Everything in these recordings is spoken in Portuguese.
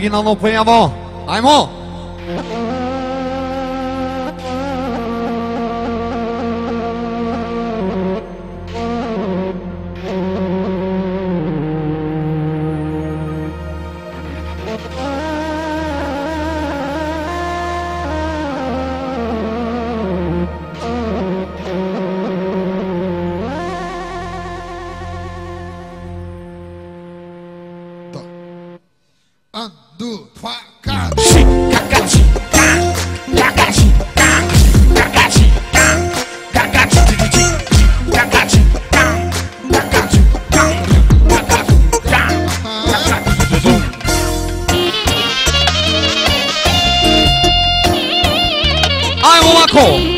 originalno pojavo. Ajmo. cold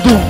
du,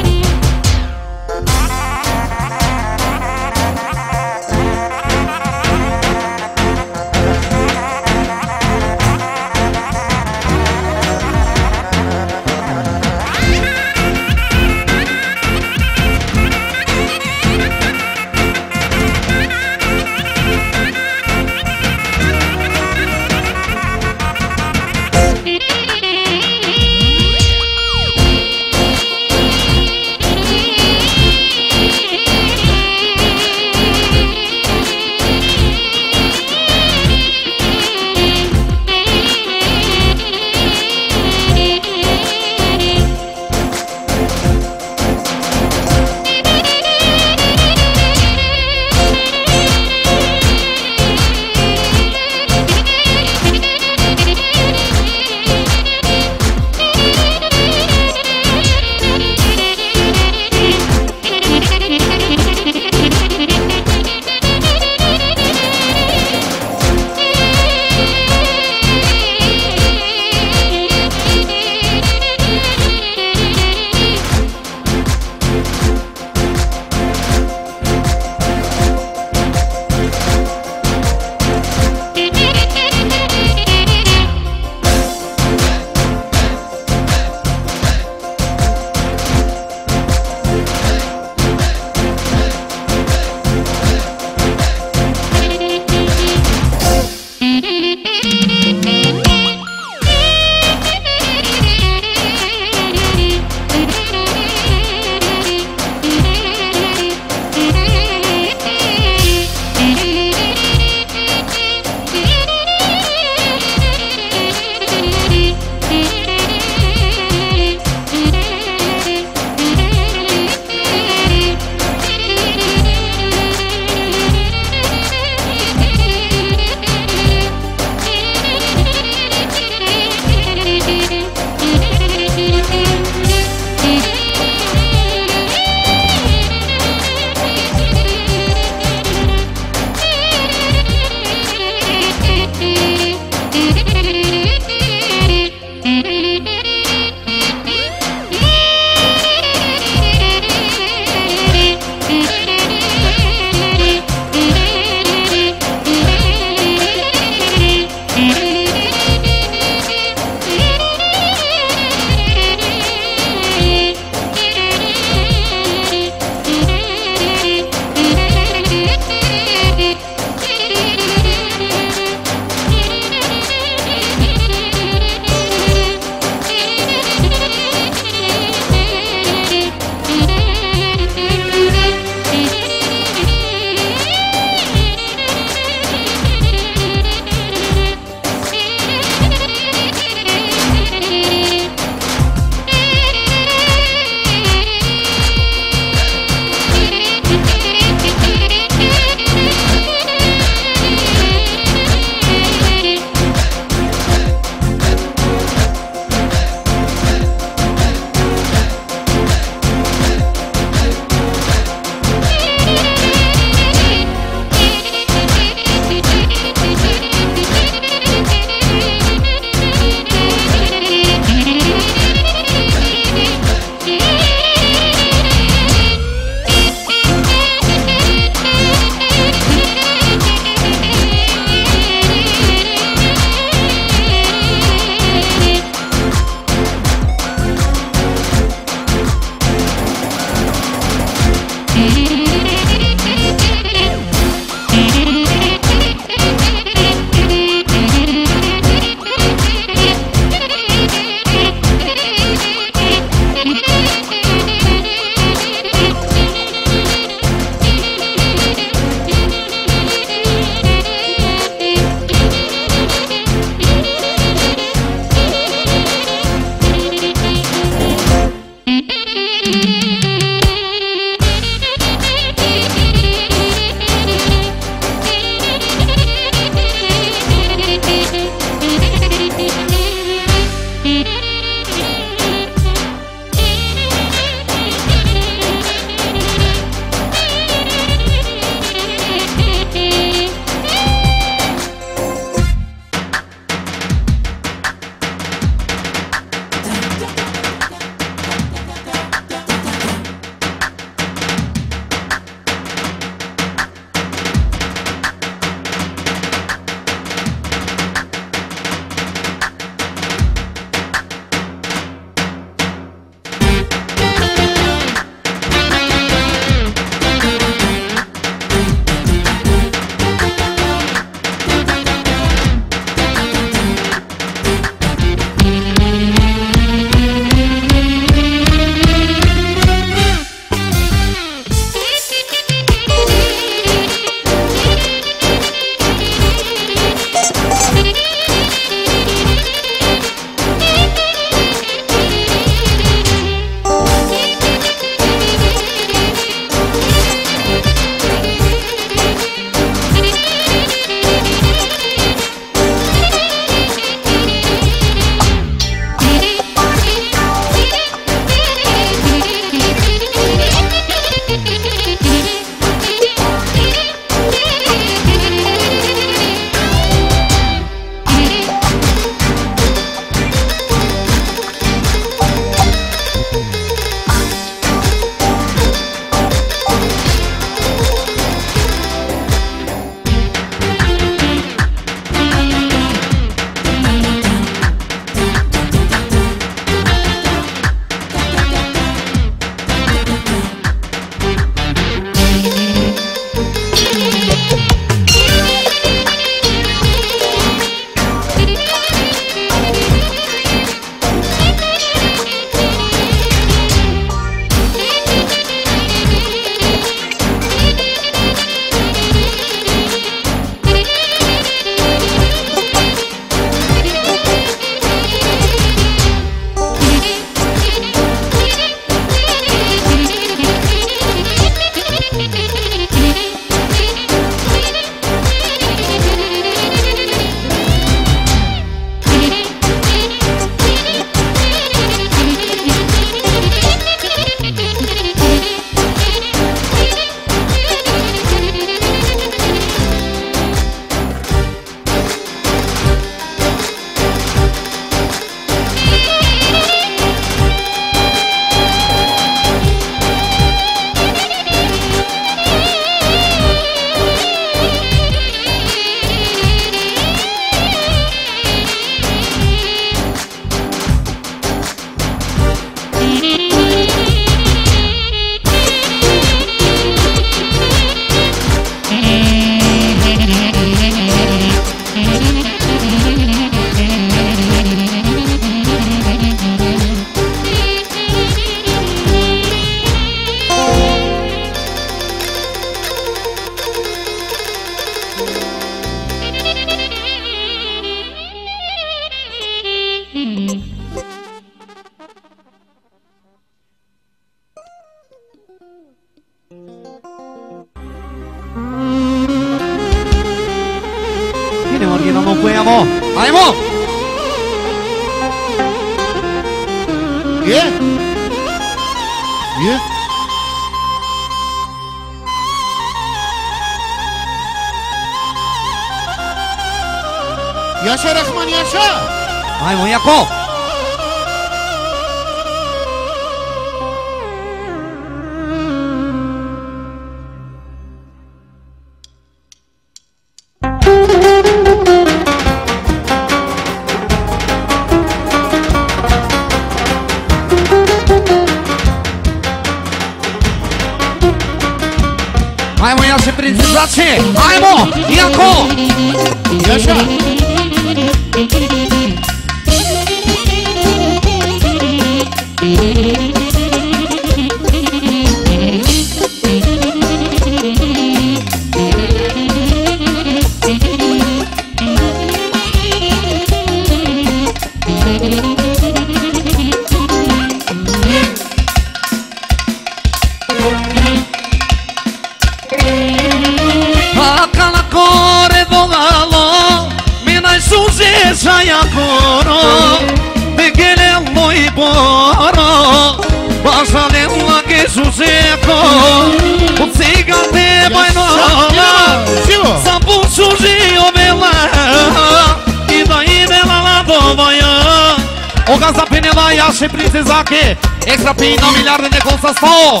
aqui. Extra pin, não milhar de negociação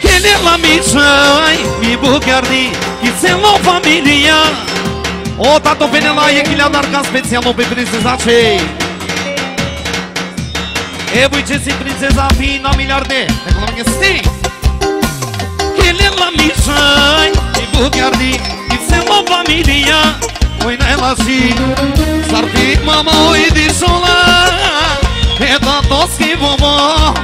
Que nela me chama Me buquear de Que cê não família O tato vendo e que dar adar Caspete, não vem precisar de Eu vou te se precisar Vim, não milhar de Reclama que sim. Que nela me chama Me de Que cê não não família Păi nela assim Sarti mamão e mama oi di E da tosse bobo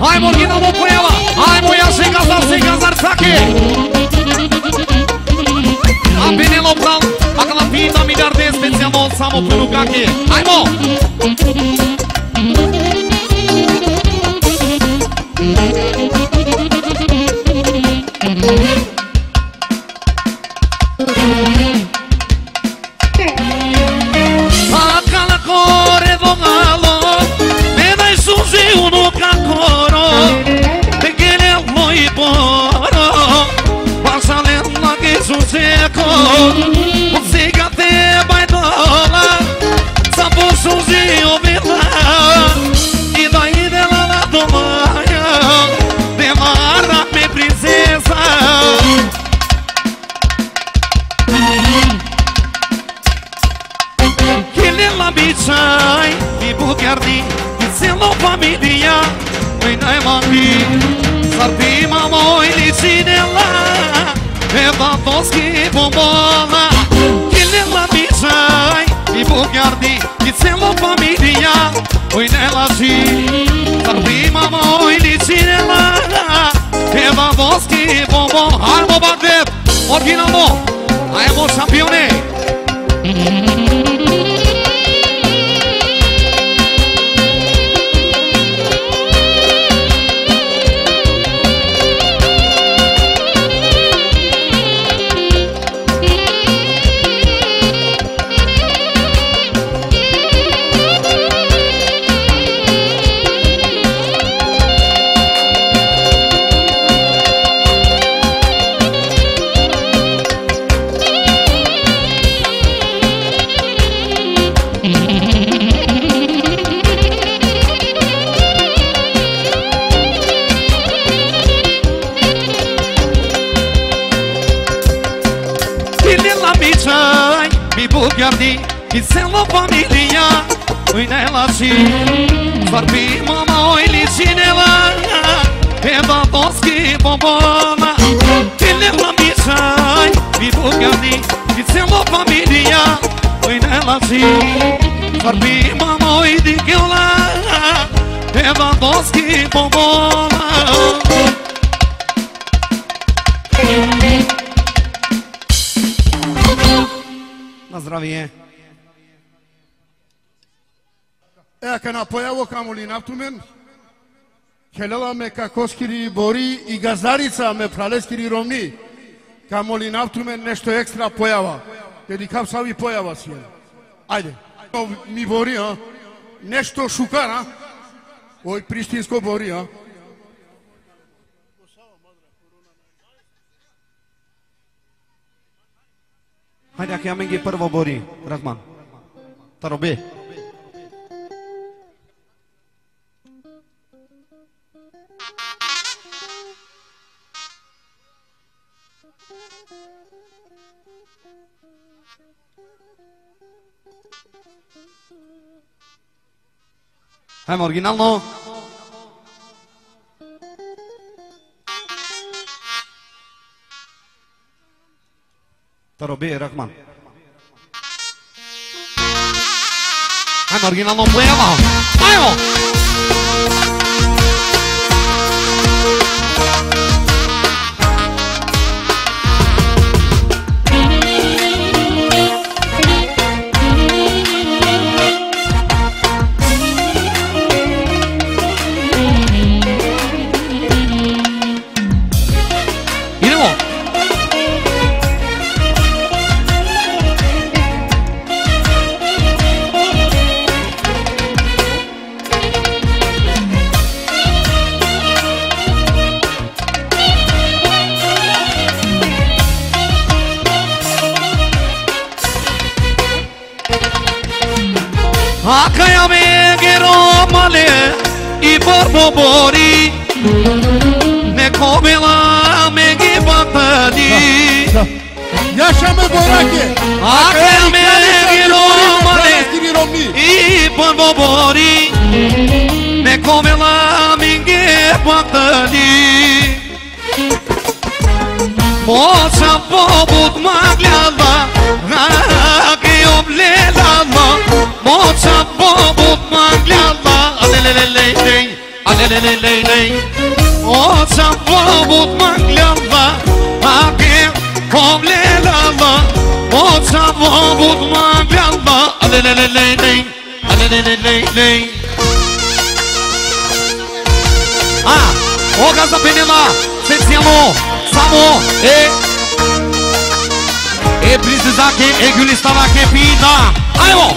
Ai, Morguinho, vou com ela! Ai, mulher, sem casar, sem casar, saque! Vamos pra aquela vida, milhar vezes vencemos, amo por lugar que. Ai, bom! Камоли. Хелела ме какоскири бори и газарица ме пралескири ромни. Камоли нафтумен нешто екстра појава. Деди кап сави појава си. е. Ајде. Ми бори, а? Нешто шукар, а? Ој приштинско бори, а? Haide, că ги înghi prvo bori, Rahman. Tarobe. Hem orijinal no. Tarobi Rahman. Hem orijinal no. Bueno. Bueno. lale i borbobori Ne komila me gibatani Yaşa me borake Akre me giromani i borbobori Ne komila me gibatani Poça bobut maglala Nake oblelalma Moça po bobut Alelelelelej Poça poput maglala Rake oblelala Poça poput maglala Alelelelelej Alelelelelej Ah, o gazda penela, sețiamo, samo, e. E prizizake, e gülistanake pida Ajmo!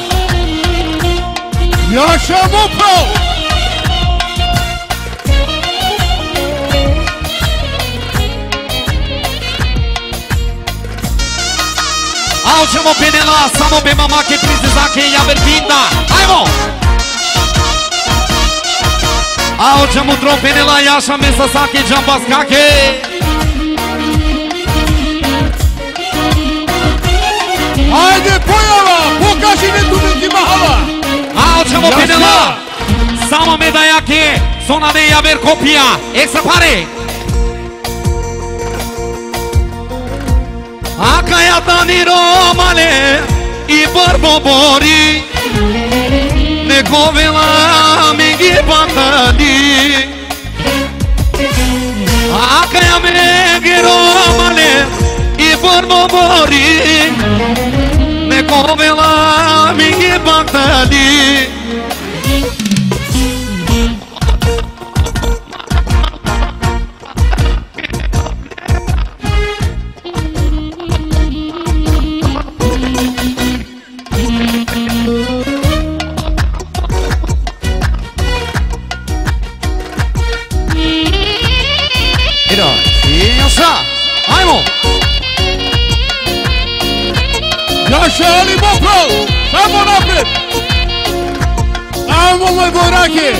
Yaşa Mopo. Ao ćemo penela, samo be mamake, prizizake, jaber pinda Ajmo! Ao ćemo tro penela, jaša mesa sake, džambas kake Ajde pojava. Pokaži me tu neki mahala. Ćemo Jaša! penela Samo medajake, zona de jaber kopija Ek se pare Akaya tani romale i barbobori Ne govela mi gi pantadi Akaya me gi romale i barbobori Ne govela mi Yaşa Ali Mopo. Samo napred. Ajmo moj borake.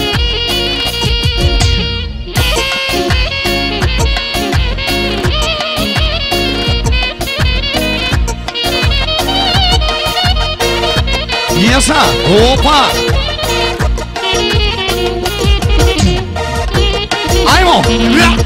Iasa, opa! Ajmo! Ja!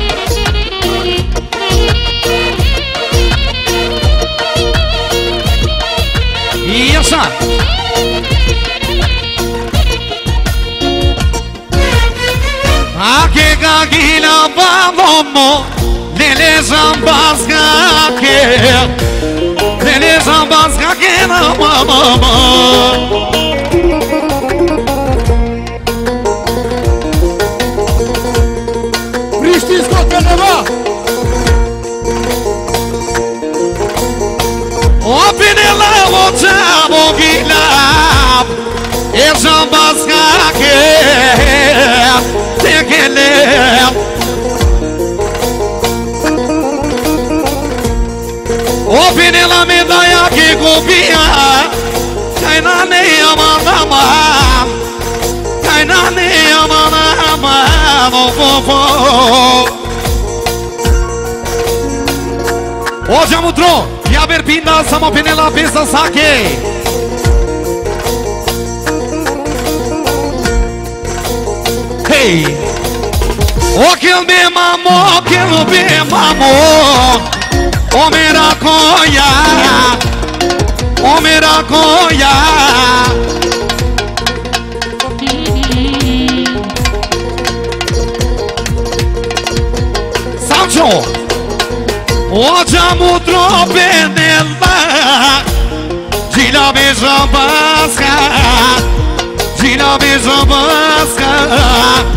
gila bavomo Lele zambazga ke. Lele zambazga ke na mama mama medalha que copia Cai na neia mandama Cai na neia mandama Hoje mudou e a berbinda sama penela pensa saque. Hey O que me mamou, que me mamou O miracoya O miracoya Sancho Oczemu tropenela Gina Bejabaska Gina Bejabaska Oczemu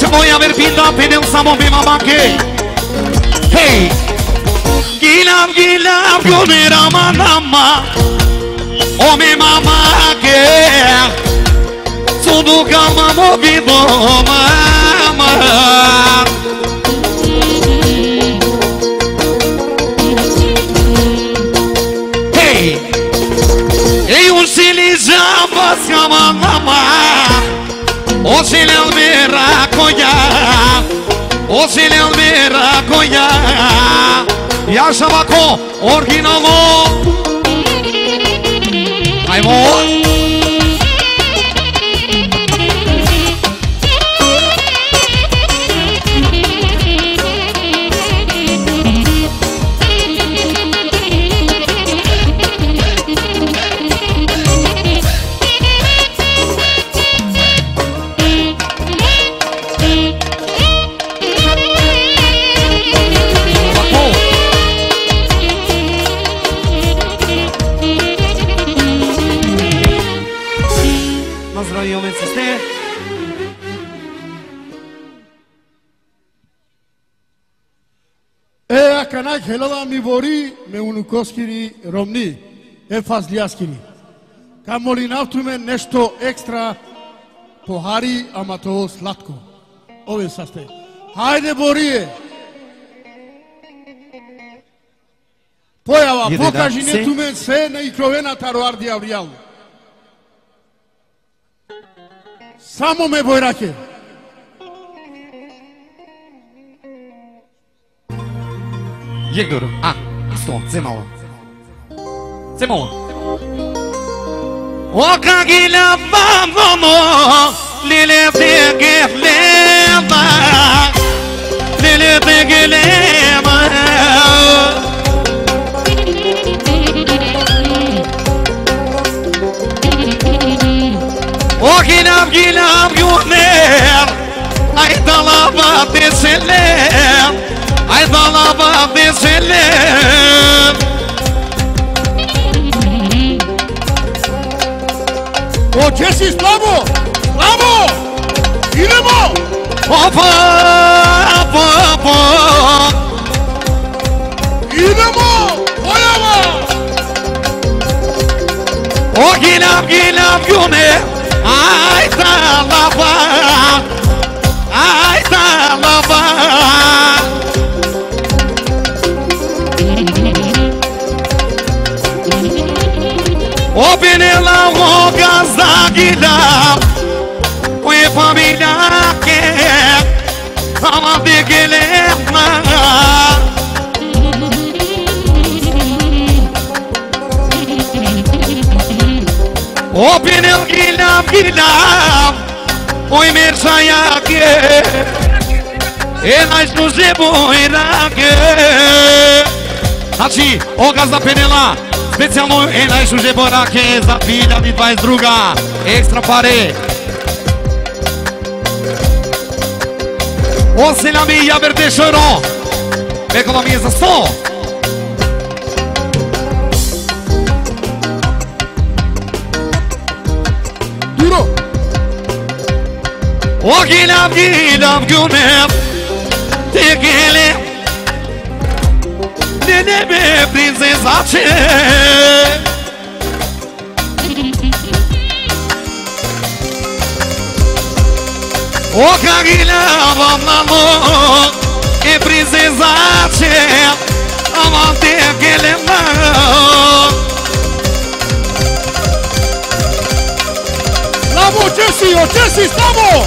ja berbinda penem samo bima banke Hey. Gilam gilam gönera manama. O mi mama ke Tudo calma movido mama. Hey. Ei un silizamba sama mama O silel koya O sile olmera koya Yaşamak o orijinal o ме унукоскири ромни е фазлиаскири. Ка молинавтуме нешто екстра похари, ама тоа сладко. Ове састе. Хајде Борие! Појава, покажи не туме се на икровената Роарди Авријал. Само ме бојраке. Jegor. Ah, اختو سمعوا سمعوا وكاكي لبابامو ليلي بيجي فليطا ليلي بيجي ليما وكلاب كلاب يومير اي طلبات السلام Sevdala bak deselim Otesis bravo bravo Dinamo Papa papa Dinamo Koyama O gilap gilap güne. Ay sana bak O penela o gazagila O e família que Ama de gelema O penel gilam gilam O e mersaya que E nós nos eboirake Znači, ogaz da penela Specijalno e najšuže borake Za 2022 Ekstra pare Você na minha verde chorou Pega na mesa só. Duro. O gilam gilam günem Ține-me prin zezace O carină, doamna mă E prin zezace Amante, ghele mă Bravo, Jessy! Oh, Jessy, estamos!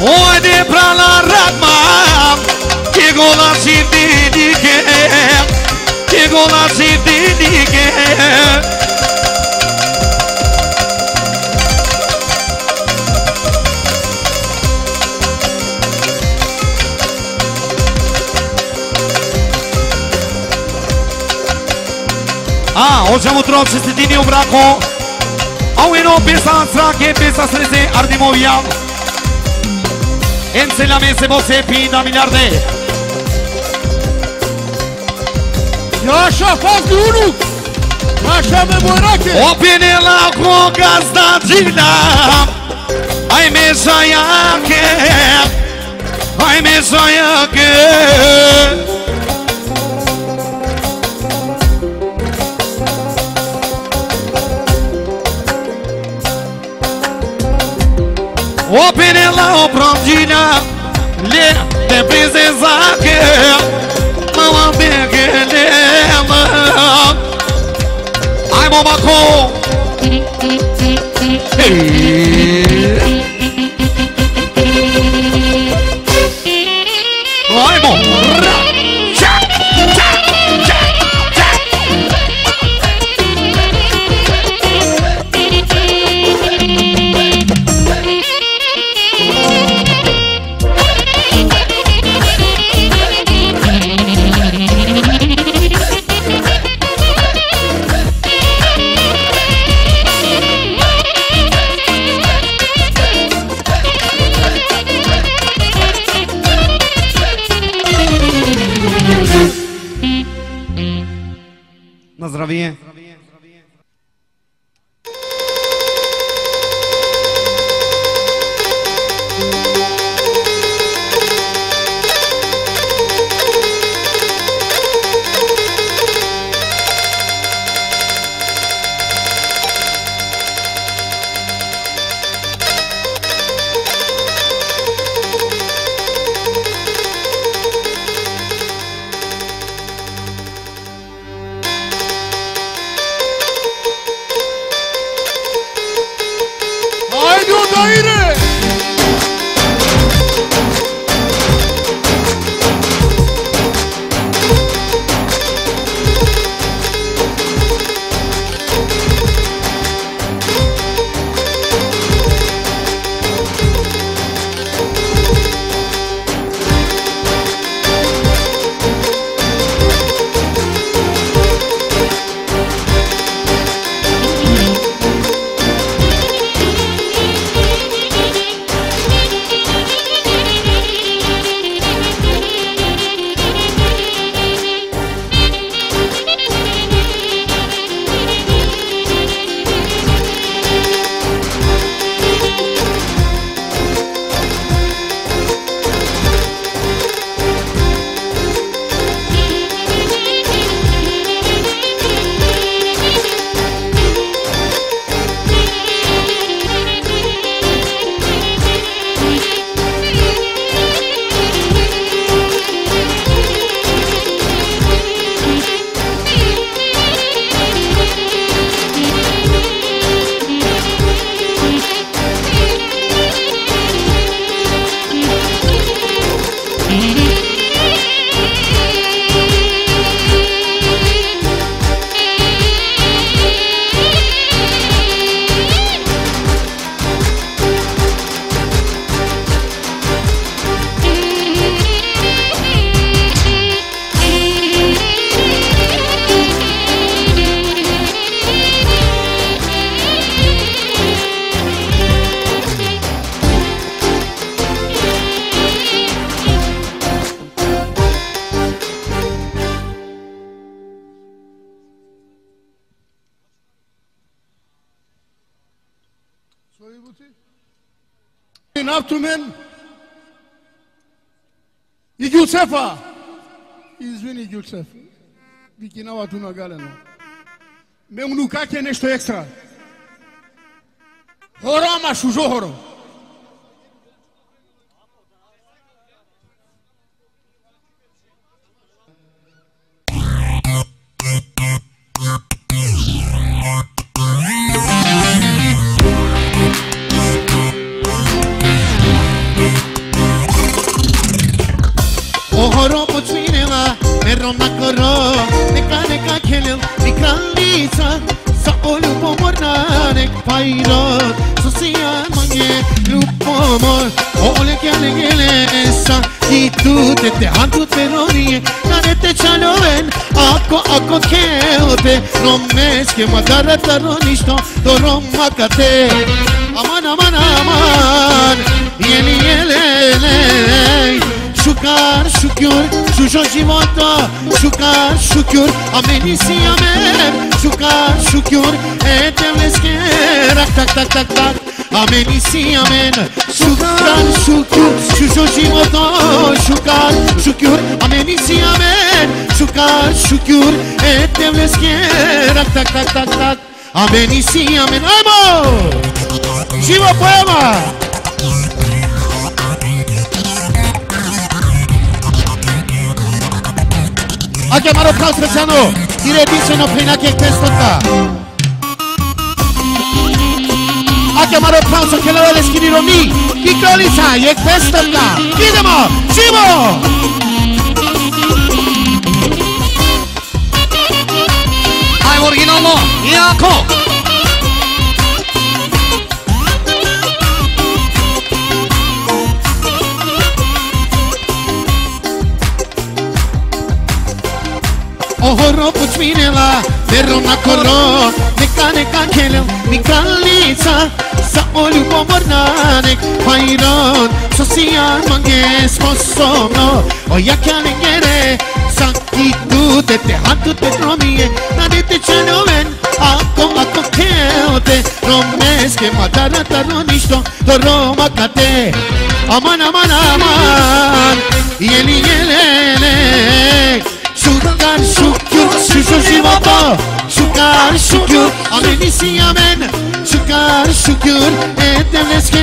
Oi, de pra lá, Radman! Que gula sevdiğini gel Que gula sevdiğini gel A, ah, hoćemo trop se stidini u braku A u eno pesa srake, pesa sreze, ardimo vijav En se la mese, bose, pina miliarde E așa fac de unul! E așa memorache! O penela cu gazdagina Ai mesayaque Ai mesayaque O penela o prondina Le de princesa que I'm on my call. Hey. Είναι η γιουτσέφα. Δεν είναι η γιουτσέφα. Δεν είναι η γιουτσέφα. Δεν είναι η γιουτσέφα. Δεν είναι η γιουτσέφα. lica Sa olu pomor na nek pajlo Susijamanje lupomor, O oleke alegele esa I tu te te hantu te rovije Na ne te chalo en, Ako, ako keote romes ke madara taro ništo Do roma kate Aman, aman, aman Jeli, jeli, jeli şükür şu jojimota Şukar şükür amenisi amen Şukar şükür etemleske Rak tak tak tak tak amenisi amen Şukar şükür şu jojimota Şukar şükür amenisi amen Şukar şükür etemleske Rak tak tak tak tak amenisi amen Amo! Živo poema! Άκια μάρο πλάους πεσάνο. Κύριε Δίσενο πινάκι εκπές φωτά. Άκια μάρο πλάους ο κελαβέλες κύριε Ρωμή. Κυκλώλησα, εκπές φωτά. Κοίτα μου, τσίμω. Αιμοργινόμο, Ιακώ. ο χορό που τσμίνελα Φέρω να κορώ με κάνε κακέλε Μικαλίτσα σα όλου που μπορνάνε Παϊρών σωσία μαγκές ποσόμνο Ο γιακιά λεγγέρε σαν κοιτούτε Τεχάτουτε τρομίε να δείτε τσενομέν Ακό, ακό και ότε νομές και μαντάρα τα ρονίστο Το ρόμα κατέ Αμάν, αμάν, αμάν Γελί, γελέ, γελέ Shukar Shukyu Shushu Shivata Shukar Shukyu Aleni Siyamen Shukar Shukyu Etemleske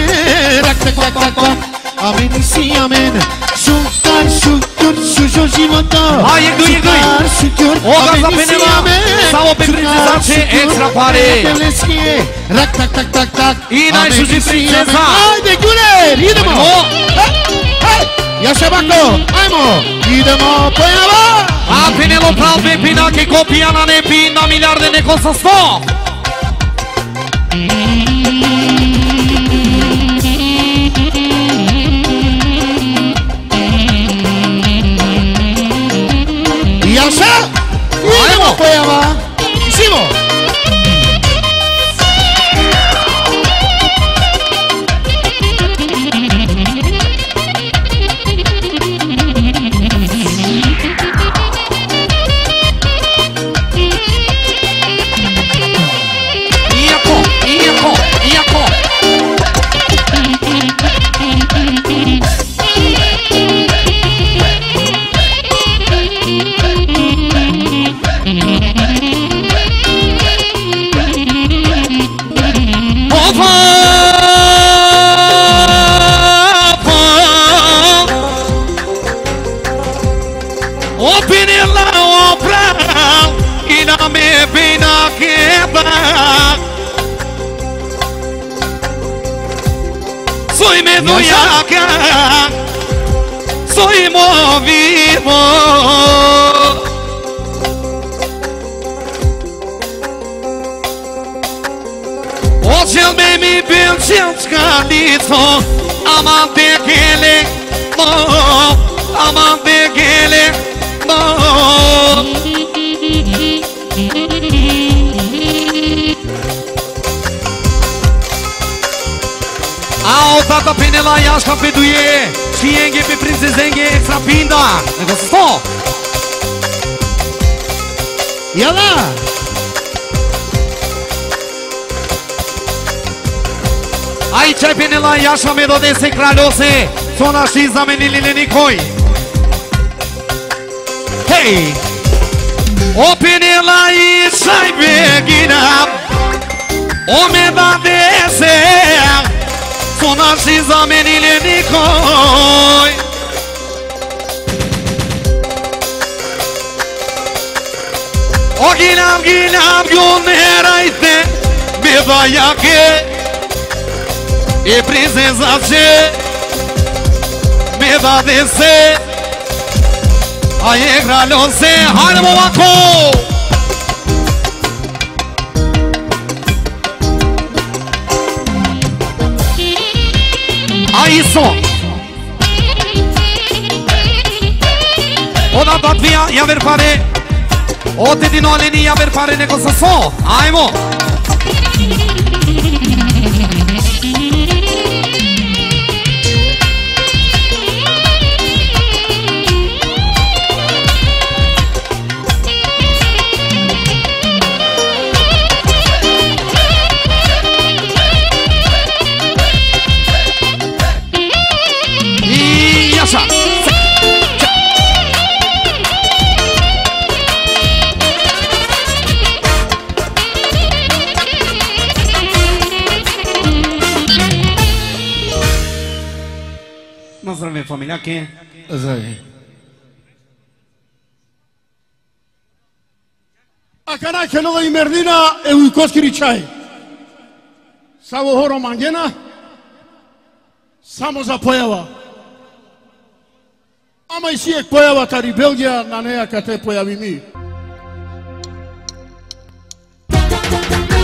Rak tak tak tak tak Aleni Siyamen Shukar Shukyu Shushu Shivata Hayır duyur duyur Shukar Shukyu Aleni Siyamen Samo Peprinzesa Çe Etra Pare Etemleske Rak tak tak tak tak İnan Şuzi Princesa Haydi Güler Yine mi? Oh. Yashabako, Aimo, idemo pojava. A Penelo Pralve Pinaki kopijana ne pi na milijarde neko sa sto. Jaša, idemo pojava. bem-vinda! Negócio só! E ela? Ayça Penilan yaşa melodisi kralyosu Son aşı zamini lilini koy Hey! O Penilan işay beginam O medadese Son aşı zamini lilini koy O gilem gilem yol nereyse Bir vayake E princesa ce Bir vadese Aye gralonse Haydi babako Aí som Ona batmaya yer verir Од ти линија бер пари него со со. Ајмо! Κελόδα ημερνίνα ευουικός κυριτσάι. Σάβο χώρο μαγγένα, σάμος απόεβα. Άμα εσύ εκπόεβα τα ριμπέλγια να νέα κατέ πόεβημί. Thank you.